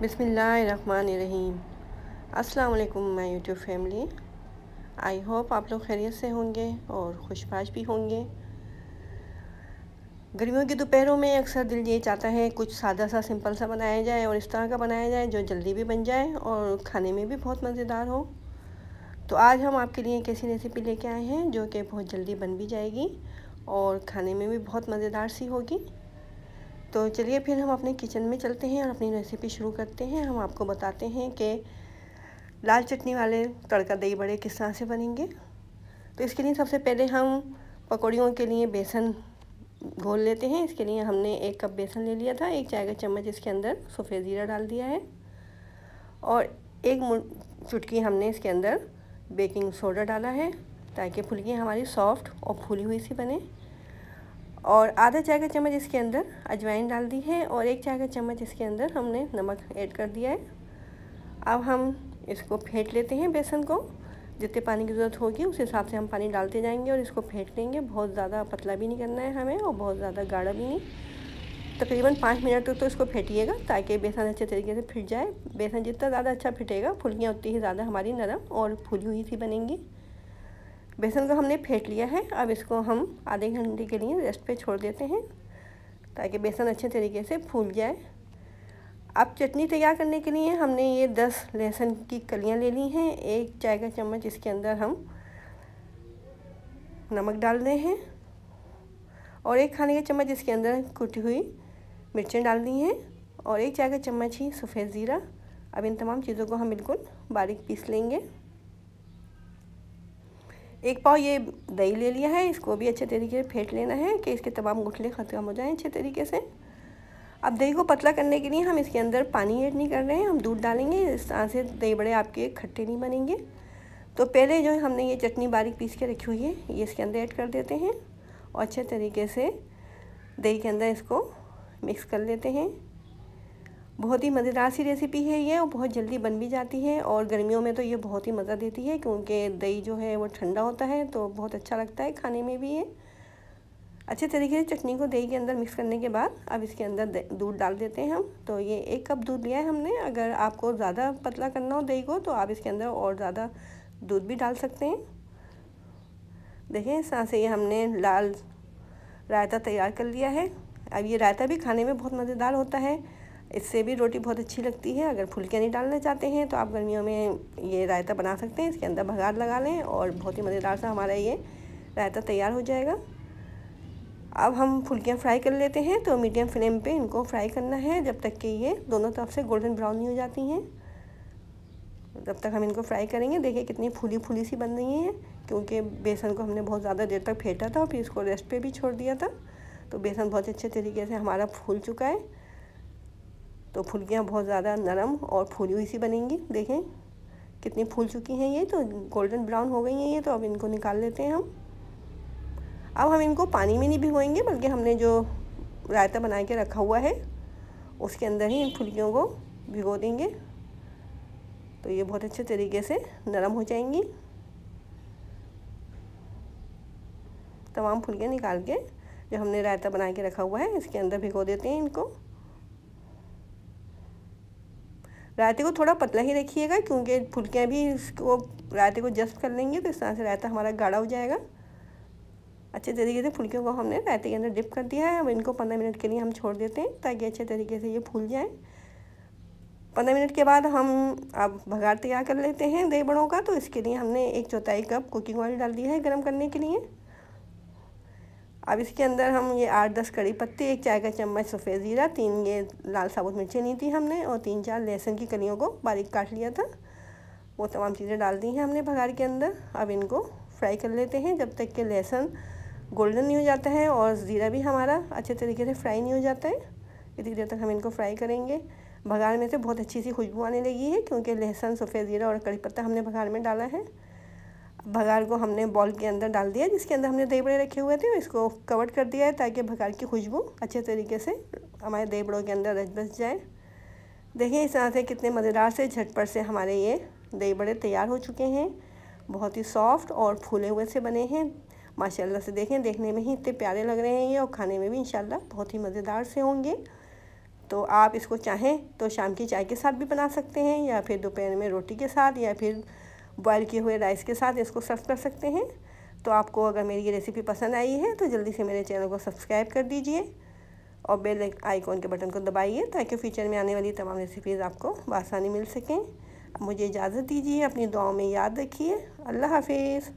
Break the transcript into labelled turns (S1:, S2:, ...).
S1: बिसमीम अस्सलाम my YouTube family. I hope आप लोग खैरियत से होंगे और खुशबाश भी होंगे। गर्मियों की दोपहरों में अक्सर दिल ये चाहता है कुछ सादा सा, सिंपल सा बनाया जाए और इस तरह का बनाया जाए जो जल्दी भी बन जाए और खाने में भी बहुत मज़ेदार हो। तो आज हम आपके लिए एक ऐसी रेसिपी लेके आए हैं जो कि बहुत जल्दी बन भी जाएगी और खाने में भी बहुत मज़ेदार सी होगी। तो चलिए फिर हम अपने किचन में चलते हैं और अपनी रेसिपी शुरू करते हैं। हम आपको बताते हैं कि लाल चटनी वाले तड़का दही बड़े किस तरह से बनेंगे। तो इसके लिए सबसे पहले हम पकौड़ियों के लिए बेसन घोल लेते हैं। इसके लिए हमने एक कप बेसन ले लिया था, एक चाय का चम्मच इसके अंदर, सफ़ेद ज़ीरा डाल दिया है। और एक चुटकी हमने इसके अंदर बेकिंग सोडा डाला है ताकि फुलकियाँ हमारी सॉफ्ट और फूली हुई सी बने। और आधा चाय का चम्मच इसके अंदर अजवाइन डाल दी है और एक चाय का चम्मच इसके अंदर हमने नमक ऐड कर दिया है। अब हम इसको फेंट लेते हैं बेसन को। जितने पानी की ज़रूरत होगी उस हिसाब से हम पानी डालते जाएँगे और इसको फेंट लेंगे। बहुत ज़्यादा पतला भी नहीं करना है हमें और बहुत ज़्यादा गाढ़ा भी नहीं। तकरीबन पाँच मिनट तक तो इसको फेंटिएगा ताकि बेसन अच्छे तरीके से फिट जाए। बेसन जितना ज़्यादा अच्छा फिटेगा, फुलकियाँ उतनी ही ज़्यादा हमारी नरम और फूली हुई सी बनेंगी। बेसन को हमने फेंट लिया है। अब इसको हम आधे घंटे के लिए रेस्ट पे छोड़ देते हैं, ताकि बेसन अच्छे तरीके से फूल जाए। अब चटनी तैयार करने के लिए हमने ये दस लहसुन की कलियाँ ले ली हैं। एक चाय का चम्मच इसके अंदर हम नमक डाल रहे हैं और एक खाने का चम्मच इसके अंदर कुटी हुई मिर्चें डाल दी हैं और एक चाय का चम्मच ही सफ़ेद ज़ीरा। अब इन तमाम चीज़ों को हम बिल्कुल बारीक पीस लेंगे। एक पाव ये दही ले लिया है, इसको भी अच्छे तरीके से फेंट लेना है कि इसके तमाम गुठले ख़त्म हो जाएँ अच्छे तरीके से। अब दही को पतला करने के लिए हम इसके अंदर पानी ऐड नहीं कर रहे हैं, हम दूध डालेंगे, इस तरह से दही बड़े आपके खट्टे नहीं बनेंगे। तो पहले जो हमने ये चटनी बारीक पीस के रखी हुई है, ये इसके अंदर ऐड कर देते हैं और अच्छे तरीके से दही के अंदर इसको मिक्स कर लेते हैं। बहुत ही मज़ेदार सी रेसिपी है ये और बहुत जल्दी बन भी जाती है और गर्मियों में तो ये बहुत ही मज़ा देती है क्योंकि दही जो है वो ठंडा होता है तो बहुत अच्छा लगता है खाने में भी ये। अच्छे तरीके से चटनी को दही के अंदर मिक्स करने के बाद अब इसके अंदर दूध डाल देते हैं हम। तो ये एक कप दूध लिया है हमने। अगर आपको ज़्यादा पतला करना हो दही को तो आप इसके अंदर और ज़्यादा दूध भी डाल सकते हैं। देखें से ये हमने लाल रायता तैयार कर लिया है। अब ये रायता भी खाने में बहुत मज़ेदार होता है। इससे भी रोटी बहुत अच्छी लगती है। अगर फुलकियाँ नहीं डालना चाहते हैं तो आप गर्मियों में ये रायता बना सकते हैं। इसके अंदर भगार लगा लें और बहुत ही मज़ेदार सा हमारा ये रायता तैयार हो जाएगा। अब हम फुलकियाँ फ्राई कर लेते हैं। तो मीडियम फ्लेम पे इनको फ्राई करना है, जब तक कि ये दोनों तरफ़ से गोल्डन ब्राउन नहीं हो जाती हैं। जब तक हम इनको फ्राई करेंगे, देखिए कितनी फूली फूली सी बन रही हैं। क्योंकि बेसन को हमने बहुत ज़्यादा देर तक फेंटा था और फिर इसको रेस्ट पे भी छोड़ दिया था। तो बेसन बहुत अच्छे तरीके से हमारा फूल चुका है। तो फुलकियाँ बहुत ज़्यादा नरम और फूली हुई सी बनेंगी, देखें। कितनी फूल चुकी हैं ये तो गोल्डन ब्राउन हो गई हैं ये तो अब इनको निकाल लेते हैं हम। अब हम इनको पानी में नहीं भिगोएँगे, बल्कि हमने जो रायता बना के रखा हुआ है, उसके अंदर ही इन फुलकियों को भिगो देंगे। तो ये बहुत अच्छे तरीके से नरम हो जाएँगी। तमाम फुलकियाँ निकाल के जो हमने रायता बना के रखा हुआ है, इसके अंदर भिगो देते हैं इनको। रायते को थोड़ा पतला ही रखिएगा, क्योंकि फुलकियाँ भी इसको रायते को जस्ट कर लेंगे तो इस तरह से रायता हमारा गाढ़ा हो जाएगा। अच्छे तरीके से फुलकियों को हमने रायते के अंदर डिप कर दिया है। अब इनको पंद्रह मिनट के लिए हम छोड़ देते हैं, ताकि अच्छे तरीके से ये फूल जाए। पंद्रह मिनट के बाद हम अब भगार तैयार कर लेते हैं दही बड़ों का तो इसके लिए हमने एक चौथाई कप कुकिंग ऑयल डाल दिया है गर्म करने के लिए। अब इसके अंदर हम ये आठ, दस कड़ी पत्ते, एक चाय का चम्मच सफ़ेद ज़ीरा, तीन ये लाल साबुत मिर्चें ली थी हमने और तीन, चार लहसुन की कलियों को बारीक काट लिया था। वो तमाम चीज़ें डाल दी हैं हमने भगार के अंदर। अब इनको फ्राई कर लेते हैं जब तक कि लहसुन गोल्डन नहीं हो जाता है और ज़ीरा भी हमारा अच्छे तरीके से फ्राई नहीं हो जाता है। इतनी देर तक हम इनको फ्राई करेंगे। भगार में से बहुत अच्छी सी खुशबू आने लगी है क्योंकि लहसुन, सफ़ेद ज़ीरा और कड़ी पत्ता हमने भगार में डाला है। भगार को हमने बॉल के अंदर डाल दिया, जिसके अंदर हमने दही बड़े रखे हुए थे, इसको कवर कर दिया है ताकि भगार की खुशबू अच्छे तरीके से हमारे दही बड़ों के अंदर रच बस जाए। देखिए इस तरह से कितने मज़ेदार से झटपट से हमारे ये दही बड़े तैयार हो चुके हैं। बहुत ही सॉफ्ट और फूले हुए से बने हैं। माशाल्लाह से देखें, देखने में ही इतने प्यारे लग रहे हैं ये और खाने में भी इंशाल्लाह बहुत ही मज़ेदार से होंगे। तो आप इसको चाहें तो शाम की चाय के साथ भी बना सकते हैं या फिर दोपहर में रोटी के साथ या फिर बॉयल किए हुए राइस के साथ इसको सर्व कर सकते हैं। तो आपको अगर मेरी ये रेसिपी पसंद आई है तो जल्दी से मेरे चैनल को सब्सक्राइब कर दीजिए और बेल आइकॉन के बटन को दबाइए ताकि फ्यूचर में आने वाली तमाम रेसिपीज़ आपको बसानी मिल सकें। मुझे इजाज़त दीजिए, अपनी दुआओं में याद रखिए। अल्लाह हाफिज़।